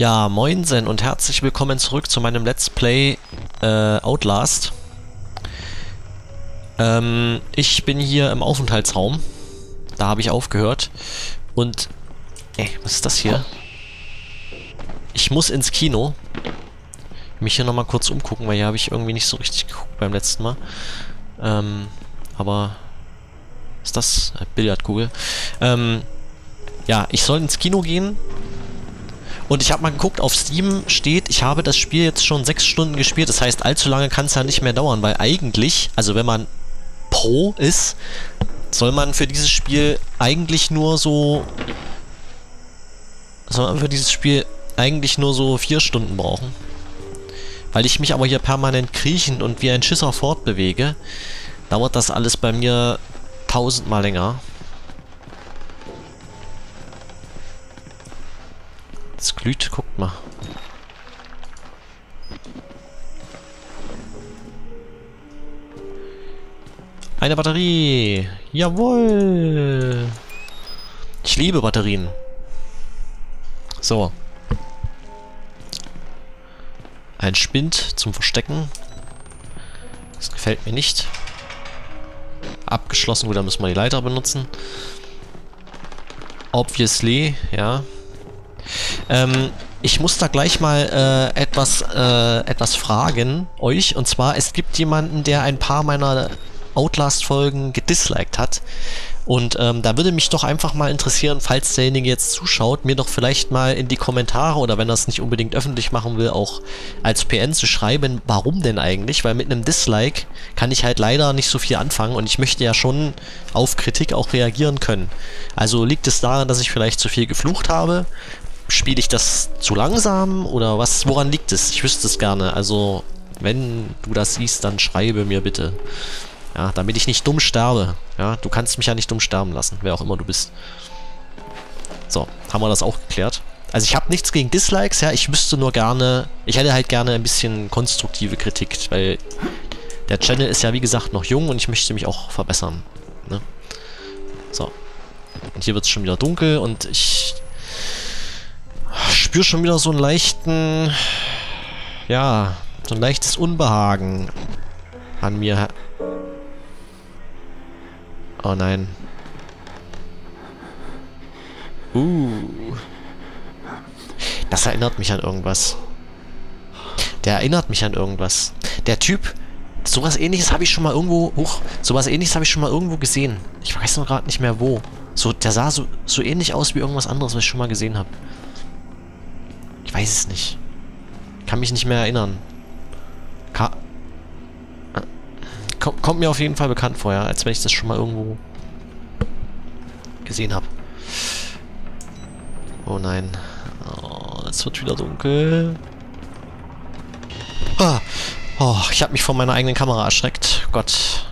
Ja, moinsen und herzlich willkommen zurück zu meinem Let's Play äh, Outlast. Ähm, ich bin hier im Aufenthaltsraum. Da habe ich aufgehört. Und, ey, was ist das hier? Ich muss ins Kino. Mich hier nochmal kurz umgucken, weil hier habe ich irgendwie nicht so richtig geguckt beim letzten Mal. Ähm, aber... Ist das? Äh, Billardkugel. Ähm, ja, ich soll ins Kino gehen und ich habe mal geguckt, auf Steam steht, ich habe das Spiel jetzt schon sechs Stunden gespielt. Das heißt, allzu lange kann es ja nicht mehr dauern, weil eigentlich, also wenn man Pro ist, soll man für dieses Spiel eigentlich nur so... Soll man für dieses Spiel eigentlich nur so vier Stunden brauchen. Weil ich mich aber hier permanent kriechend und wie ein Schisser fortbewege, dauert das alles bei mir tausendmal länger. Es glüht, guckt mal. Eine Batterie! Jawohl! Ich liebe Batterien. So. Ein Spind zum Verstecken. Das gefällt mir nicht. Abgeschlossen, gut, dann müssen wir die Leiter benutzen. Obviously, ja. Ähm, ich muss da gleich mal äh, etwas, äh, etwas fragen, euch. Und zwar, es gibt jemanden, der ein paar meiner Outlast-Folgen gedisliked hat. Und ähm, da würde mich doch einfach mal interessieren, falls derjenige jetzt zuschaut, mir doch vielleicht mal in die Kommentare oder wenn er es nicht unbedingt öffentlich machen will, auch als PN zu schreiben, warum denn eigentlich? Weil mit einem Dislike kann ich halt leider nicht so viel anfangen und ich möchte ja schon auf Kritik auch reagieren können. Also liegt es daran, dass ich vielleicht zu viel geflucht habe? Spiele ich das zu langsam oder was? Woran liegt es? Ich wüsste es gerne. Also, wenn du das siehst, dann schreibe mir bitte. Ja, damit ich nicht dumm sterbe. Ja, du kannst mich ja nicht dumm sterben lassen, wer auch immer du bist. So, haben wir das auch geklärt. Also ich habe nichts gegen Dislikes, ja, ich wüsste nur gerne, ich hätte halt gerne ein bisschen konstruktive Kritik, weil der Channel ist ja wie gesagt noch jung und ich möchte mich auch verbessern. Ne? So. Und hier wird es schon wieder dunkel und ich spüre schon wieder so einen leichten, ja, so ein leichtes Unbehagen an mir. Oh nein. Uh. Das erinnert mich an irgendwas. Der erinnert mich an irgendwas. Der Typ, sowas ähnliches habe ich schon mal irgendwo, hoch, sowas ähnliches habe ich schon mal irgendwo gesehen. Ich weiß noch gerade nicht mehr wo. So, der sah so, so ähnlich aus wie irgendwas anderes, was ich schon mal gesehen habe. Weiß es nicht. Kann mich nicht mehr erinnern. Ka Komm, kommt mir auf jeden Fall bekannt vor, ja, als wenn ich das schon mal irgendwo gesehen habe. Oh nein. Oh, es wird wieder dunkel. Ah. Oh, ich habe mich von meiner eigenen Kamera erschreckt. Gott.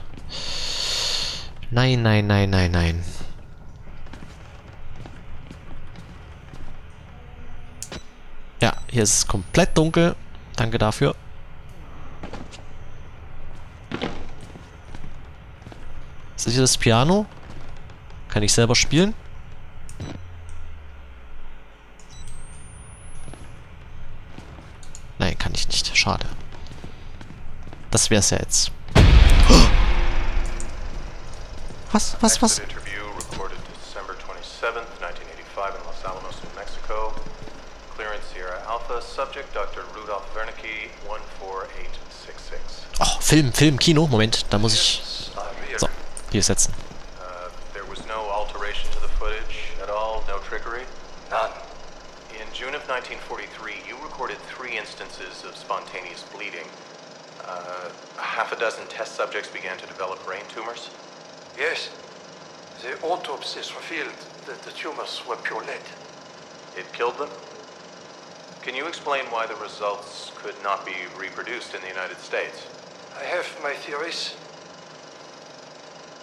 Nein, nein, nein, nein, nein. Ja, hier ist es komplett dunkel. Danke dafür. Ist das hier das Piano? Kann ich selber spielen? Nein, kann ich nicht. Schade. Das wär's ja jetzt. Was? Was? Was? Oh, Film, Film, Kino. Moment, da muss ich... So, hier setzen. Uh, there was no alteration to the footage at all, no trickery? None. In June of 1943, you recorded three instances of spontaneous bleeding. Uh, half a dozen test subjects began to develop brain tumors? Yes. The autopsies revealed that the tumors were pure lead. It killed them? Can you explain why the results could not be reproduced in the United States? I have my theories.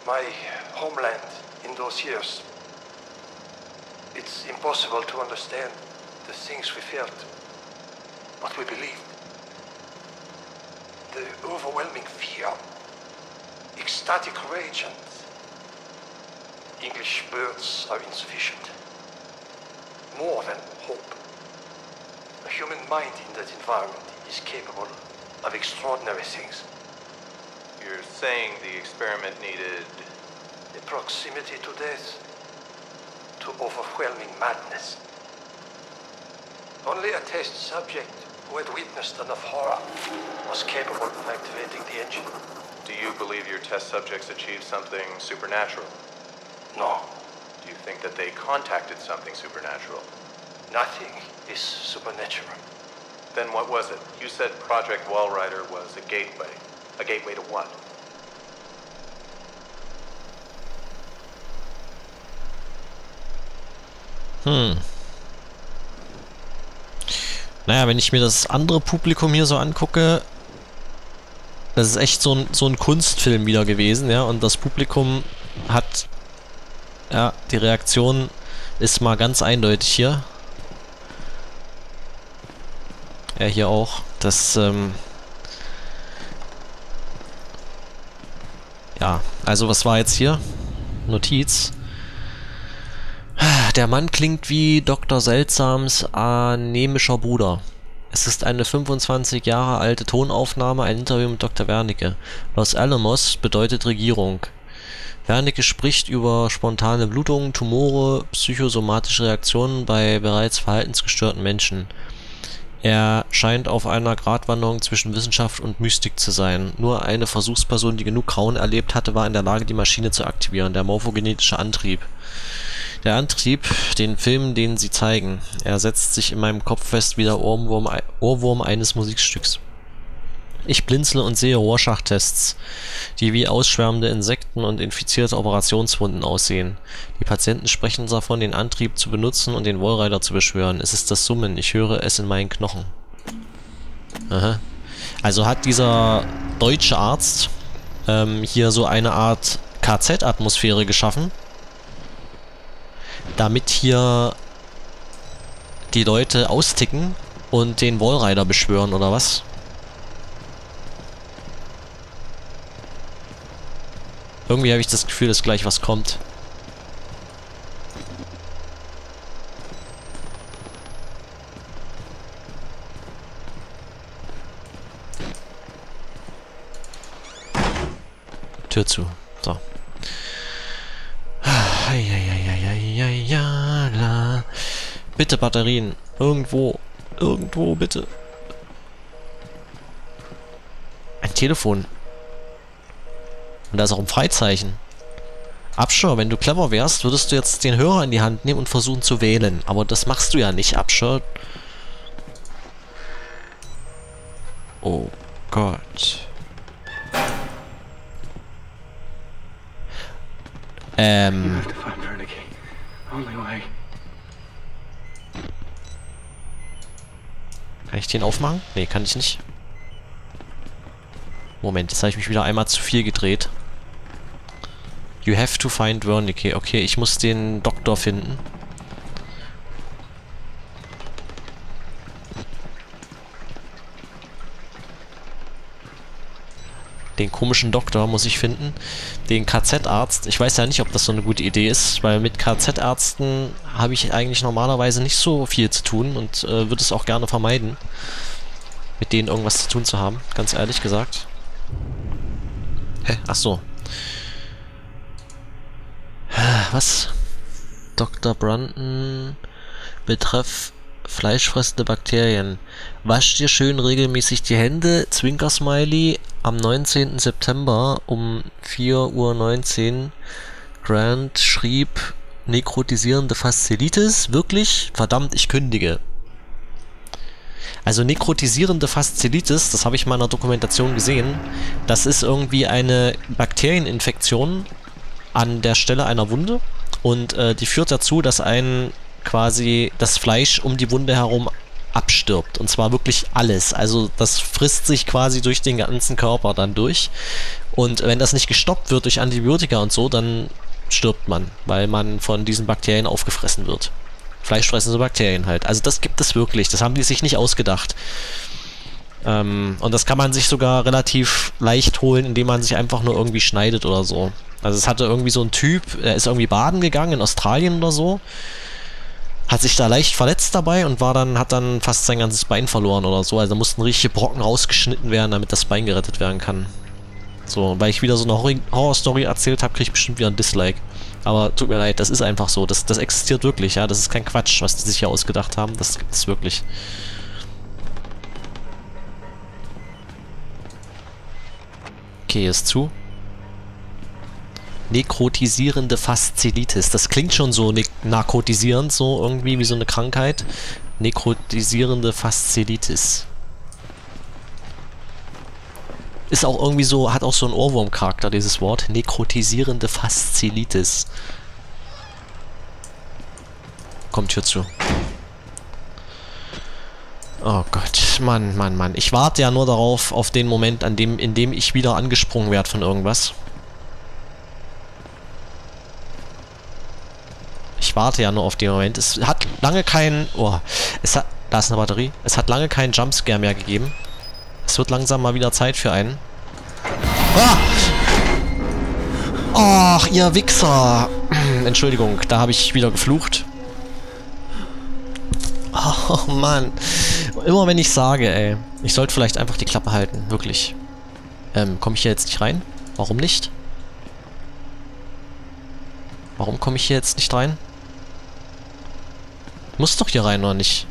My homeland in those years. It's impossible to understand the things we felt, what we believed. The overwhelming fear, ecstatic rage, and English words are insufficient. More than hope. A human mind in that environment is capable of extraordinary things. You're saying the experiment needed. A proximity to death, to overwhelming madness. Only a test subject who had witnessed enough horror was capable of activating the engine. Do you believe your test subjects achieved something supernatural? No, Do you think that they contacted something supernatural? Nothing is supernatural. Then what was it? You said Project Wallrider was a gateway. A gateway to what? Hm. Naja, wenn ich mir das andere Publikum hier so angucke, das ist echt so ein, so ein Kunstfilm wieder gewesen, ja, und das Publikum hat, ja, die Reaktion ist mal ganz eindeutig hier. Ja, hier auch. Das, ähm, ja, also was war jetzt hier? Notiz. Der Mann klingt wie Dr. Seltsams anämischer Bruder. Es ist eine 25 Jahre alte Tonaufnahme, ein Interview mit Dr. Wernicke. Los Alamos bedeutet Regierung. Wernicke spricht über spontane Blutungen, Tumore, psychosomatische Reaktionen bei bereits verhaltensgestörten Menschen. Er scheint auf einer Gratwanderung zwischen Wissenschaft und Mystik zu sein. Nur eine Versuchsperson, die genug Grauen erlebt hatte, war in der Lage, die Maschine zu aktivieren, der morphogenetische Antrieb. Der Antrieb, den Film, den sie zeigen. Er setzt sich in meinem Kopf fest wie der Ohrwurm, Ohrwurm eines Musikstücks. Ich blinzle und sehe Rorschach-Tests, die wie ausschwärmende Insekten und infizierte Operationswunden aussehen. Die Patienten sprechen davon, den Antrieb zu benutzen und den Wallrider zu beschwören. Es ist das Summen, ich höre es in meinen Knochen. Aha. Also hat dieser deutsche Arzt ähm, hier so eine Art KZ-Atmosphäre geschaffen, damit hier die Leute austicken und den Wallrider beschwören, oder was? Irgendwie habe ich das Gefühl, dass gleich was kommt. Tür zu. So. Bitte Batterien. Irgendwo. Irgendwo, bitte. Ein Telefon. Und da ist auch ein Freizeichen. Abschir, wenn du clever wärst, würdest du jetzt den Hörer in die Hand nehmen und versuchen zu wählen. Aber das machst du ja nicht, Abschir. Oh Gott. Ähm. Kann ich den aufmachen? Nee, kann ich nicht. Moment, jetzt habe ich mich wieder einmal zu viel gedreht. You have to find Wernicke. Okay, ich muss den Doktor finden. Den komischen Doktor muss ich finden. Den KZ-Arzt. Ich weiß ja nicht, ob das so eine gute Idee ist, weil mit KZ-Ärzten habe ich eigentlich normalerweise nicht so viel zu tun und äh, würde es auch gerne vermeiden, mit denen irgendwas zu tun zu haben, ganz ehrlich gesagt. Hä? Ach so. Was? Dr. Brunton betreff fleischfressende Bakterien. Wasch dir schön regelmäßig die Hände. Zwinker-Smiley. Am 19. September um 4.19 Uhr Grant schrieb nekrotisierende Faszelitis. Wirklich? Verdammt, ich kündige. Also nekrotisierende Faszelitis, das habe ich in der Dokumentation gesehen, das ist irgendwie eine Bakterieninfektion an der Stelle einer Wunde und äh, die führt dazu, dass ein quasi das Fleisch um die Wunde herum abstirbt. Und zwar wirklich alles. Also das frisst sich quasi durch den ganzen Körper dann durch. Und wenn das nicht gestoppt wird durch Antibiotika und so, dann stirbt man, weil man von diesen Bakterien aufgefressen wird. Fleischfressende Bakterien halt. Also das gibt es wirklich. Das haben die sich nicht ausgedacht. Ähm, und das kann man sich sogar relativ leicht holen, indem man sich einfach nur irgendwie schneidet oder so. Also es hatte irgendwie so ein Typ, er ist irgendwie baden gegangen in Australien oder so. hat sich da leicht verletzt dabei und war dann, hat dann fast sein ganzes Bein verloren oder so. Also da mussten richtige Brocken rausgeschnitten werden, damit das Bein gerettet werden kann. So, weil ich wieder so eine Horror- Horror-Story erzählt habe, kriege ich bestimmt wieder ein Dislike. Aber tut mir leid, das ist einfach so. Das, das existiert wirklich, ja. Das ist kein Quatsch, was die sich hier ausgedacht haben. Das gibt es wirklich. Okay, hier ist zu. Nekrotisierende Faszilitis. Das klingt schon so ne narkotisierend, so irgendwie wie so eine Krankheit. Nekrotisierende Faszilitis. Ist auch irgendwie so, hat auch so einen Ohrwurm-Charakter, dieses Wort. Nekrotisierende Faszilitis. Kommt hier zu. Oh Gott, Mann, Mann, Mann. Ich warte ja nur darauf, auf den Moment, an dem, in dem ich wieder angesprungen werde von irgendwas. Ich warte ja nur auf den Moment. Es hat lange keinen... Oh, es hat... Da ist eine Batterie. Es hat lange keinen Jumpscare mehr gegeben. Es wird langsam mal wieder Zeit für einen. Ah! Ach, ihr Wichser. Entschuldigung, da habe ich wieder geflucht. Oh, Mann. Immer wenn ich sage, ey, ich sollte vielleicht einfach die Klappe halten. Wirklich. Ähm, komme ich hier jetzt nicht rein? Warum nicht? Warum komme ich hier jetzt nicht rein? Muss doch hier rein, oder nicht?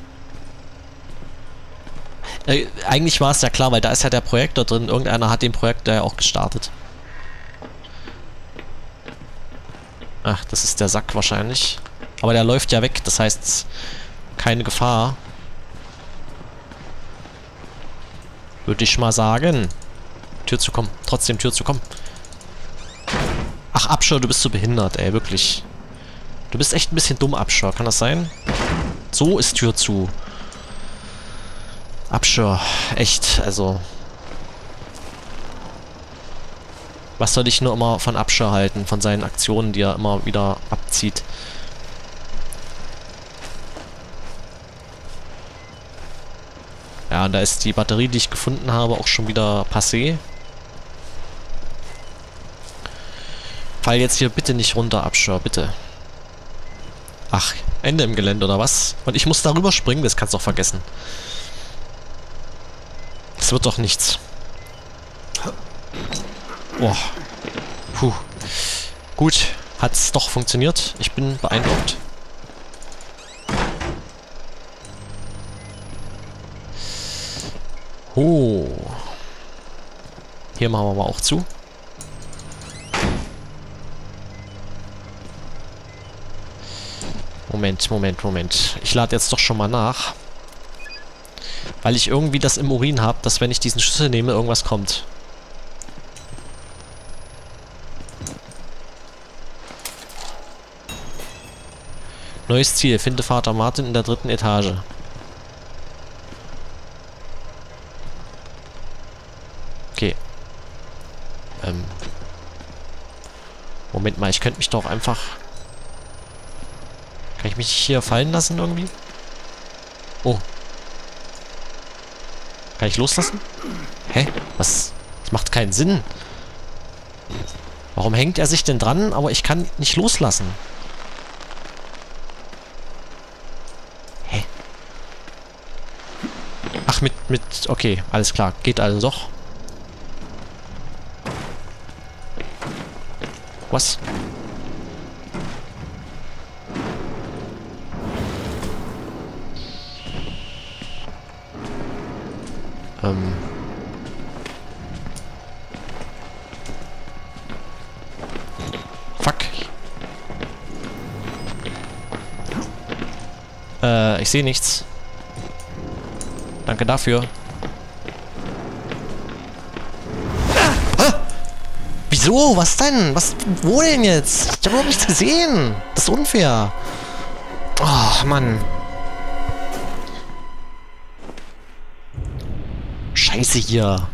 Äh, eigentlich war es ja klar, weil da ist ja der Projektor drin. Irgendeiner hat den Projektor ja auch gestartet. Ach, das ist der Sack wahrscheinlich. Aber der läuft ja weg, das heißt, keine Gefahr. Würde ich mal sagen. Tür zu kommen. Trotzdem Tür zu kommen. Ach, Abschau, du bist so behindert, ey, wirklich. Du bist echt ein bisschen dumm, Abschau. Kann das sein? So ist Tür zu. Abschau. Echt, also... Was soll ich nur immer von Abschau halten? Von seinen Aktionen, die er immer wieder abzieht. Ja, und da ist die Batterie, die ich gefunden habe, auch schon wieder passé. Fall jetzt hier bitte nicht runter, Abschau, bitte. Ach, Ende im Gelände, oder was? Und ich muss darüber springen? Das kannst du doch vergessen. Das wird doch nichts. Boah. Puh. Gut, hat's doch funktioniert. Ich bin beeindruckt. Oh. Hier machen wir mal auch zu. Moment, Moment, Moment. Ich lade jetzt doch schon mal nach. Weil ich irgendwie das im Urin habe, dass wenn ich diesen Schlüssel nehme, irgendwas kommt. Neues Ziel. Finde Vater Martin in der dritten Etage. Okay. Ähm. Moment mal, ich könnte mich doch einfach... Kann ich mich hier fallen lassen irgendwie? Oh. Kann ich loslassen? Hä? Was? Das macht keinen Sinn. Warum hängt er sich denn dran, aber ich kann nicht loslassen? Hä? Ach, mit, mit... Okay, alles klar. Geht also doch. Was? Ähm. Fuck. Äh, ich sehe nichts. Danke dafür. Wieso? Was denn? Was? Wo denn jetzt? Ich habe überhaupt nichts gesehen. Das ist unfair. Oh, Mann. Scheiße hier.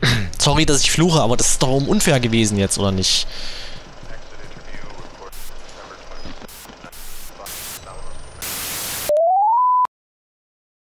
Sorry, dass ich fluche, aber das ist doch unfair gewesen jetzt, oder nicht?